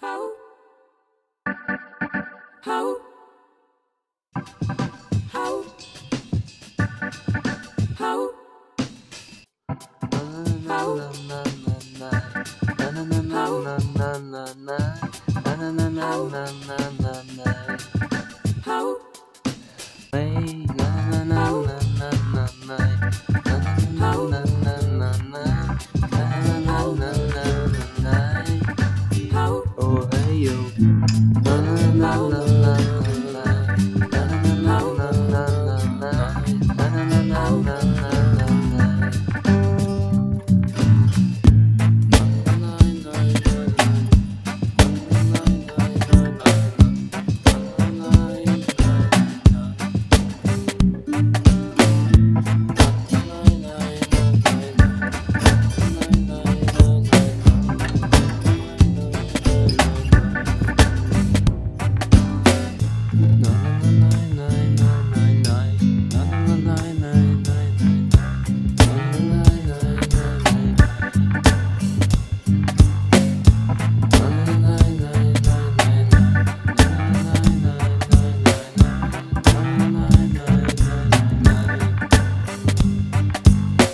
How? na na na na na.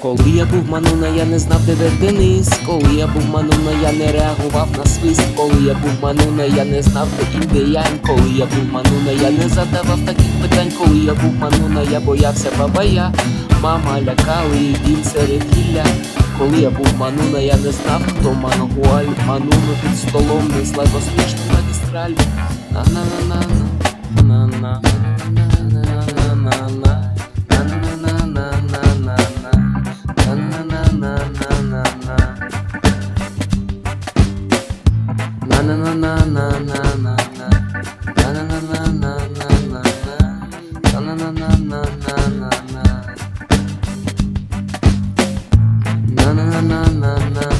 Коли я був мануна, я не знав, де де Денис. Коли я був мануна, я не реагував на свист. Коли я був мануна, я не знав, де індіянь Коли я був мануна, я не задавав таких питань. Коли я був мануна, я боявся бабая. Мама лякали, і він серед гілля. Коли я був мануна, я не знав, хто мануаль. Мануну під столом несла космічну магістраль. На-на-на-на-на Так, я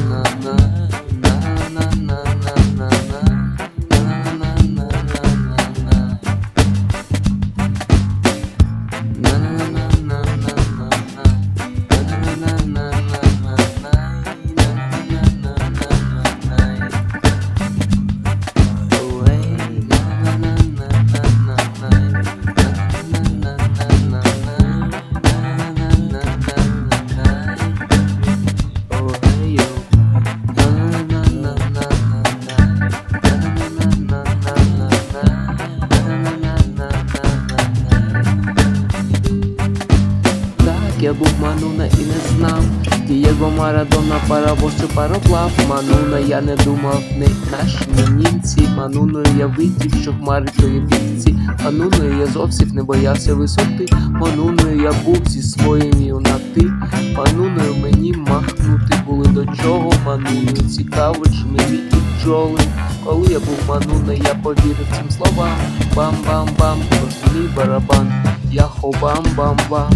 був мануна і не знав. Дієго Марадона, паровоз чи пароплав. Мануна, я не думав, не наші німці. Мануною я видів, що хмари то є бійці. Мануною я зовсім не боявся висоти. Мануною я був зі своїм на ти Мануною мені махнути були до чого. Мануною цікаво, чи мені і бджоли. Коли я був мануна, я повірив цим словам. Бам-бам-бам, кожний барабан. Я хо-бам-бам-бам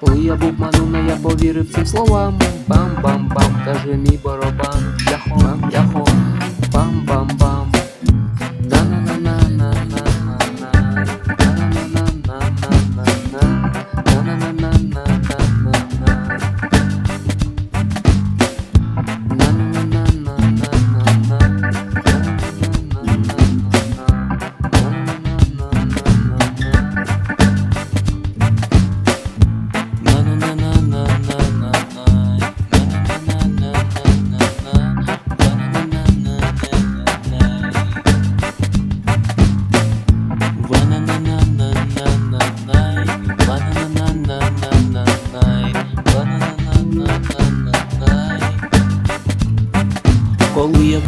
Коли я був мануна, я повірив цим словам. Бам-бам-бам, каже мій барабан.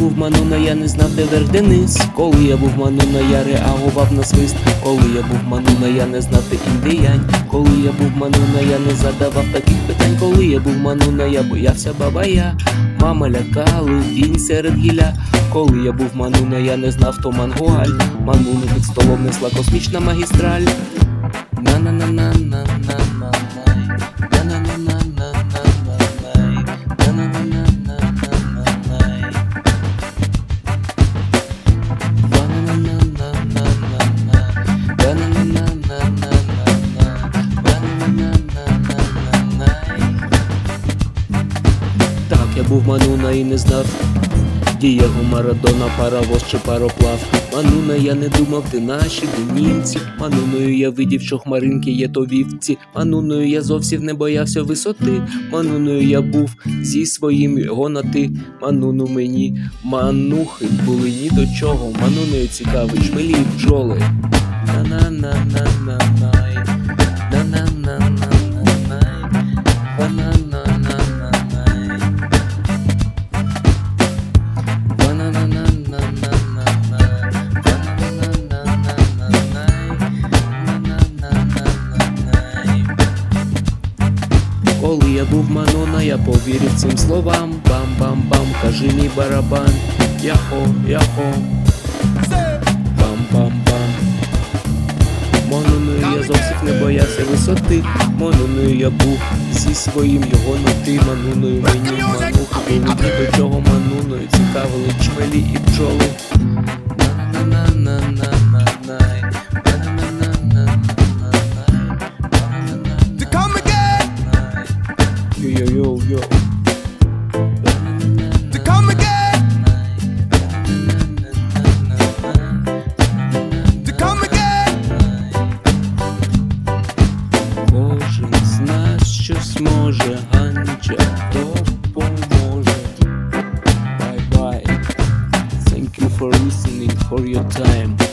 Був мануна, я не знав, де верх Денис. Коли я був мануна, я реагував на свист. Коли я був мануна, я не знав, де індіянь. Коли я був мануна, я не задавав таких питань. Коли я був мануна, я боявся бабая. Мама лякали, тінь серед гілля. Коли я був мануна, я не знав, хто мангуаль Мануну під столом несла космічна магістраль. На-на-на-на-на-на-на був Мануна і не знав. Дієго Марадона, паровоз чи пароплав. Мануна, я не думав, ти наші, де німці. Мануною я видів, що хмаринки є то вівці. Мануною я зовсім не боявся висоти. Мануною я був зі своїм його на ти. Мануну мені, манухи були ні до чого. Мануною цікавий, шмелі бджоли. На-на-на-на-на-най. Я був Манона, я повірив цим словам. Бам-бам-бам, кажи мій барабан. Яхо, яхо. Бам-бам-бам. Мононою я зовсім не боявся висоти. Мононою я був зі своїм його ноти. Мануною мені манухи були до чого мануною цікавили чмелі і бджоли. For listening for your time.